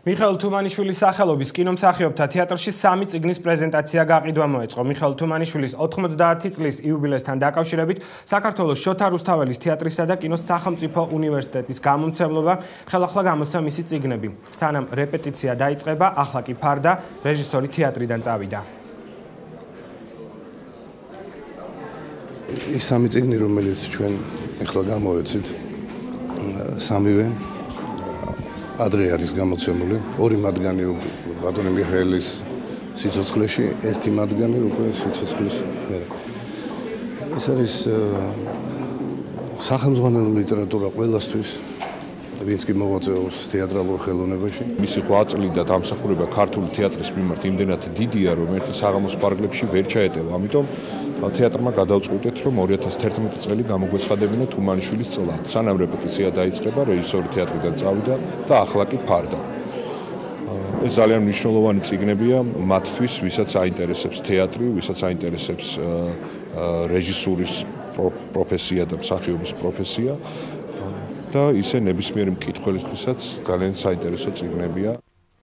მიხელ თუმანიშვილის სახელობის კინომსახიობთა თეატრში სამი წიგნის პრეზენტაცია გაყიდვა მოეწყო. მიხელ თუმანიშვილის 90 წლის იუბილესთან დაკავშირებით საქართველოს შოთა რუსთაველის თეატრისა და კინოს სახელმწიფო უნივერსიტეტის გამომცემლობა ხელახლა გამოსცა მისი წიგნები. სანამ რეპეტიცია დაიწყება, ახლა კი ფარდა რეჟისორი თეატრიდან წავიდა. ის სამი წიგნი, რომელიც ჩვენ ახლა გამოვეცით, სამივე ადრე არის გამოცემული ორი მათგანი ბატონი მიხეილის სიცოცხლეში ერთი მათგანი უკვე სიცოცხლის მერე ეს არის სახელმძღვანელო ლიტერატურა ყველასთვის ვინც კი მოღვაწეობს თეატრალურ ხელოვნებაში. მისი ღვაწლი და დამსახურება ქართული თეატრის მიმართ იმდენად დიდია, რომ ერთი საღამოს პარკლებში ვერ ჩაეტევა. ამიტომ თეატრმა გადავწყვიტეთ, რომ 2011 წელი გამოგვეცხადებინა თუმანიშვილის წლა. სანამ რეპეტიცია დაიწყება, რეჟისორი თეატრიდან წავიდა და ახლა კი ფარდა. ეს ძალიან მნიშვნელოვანი ციგნებია მათთვის, ვისაც აინტერესებს თეატრი, ვისაც აინტერესებს რეჟისურის პროფესია და მსახიობის პროფესია. და ისე ნებისმიერი მკითხველისთვისაც ძალიან საინტერესო ციგნებია.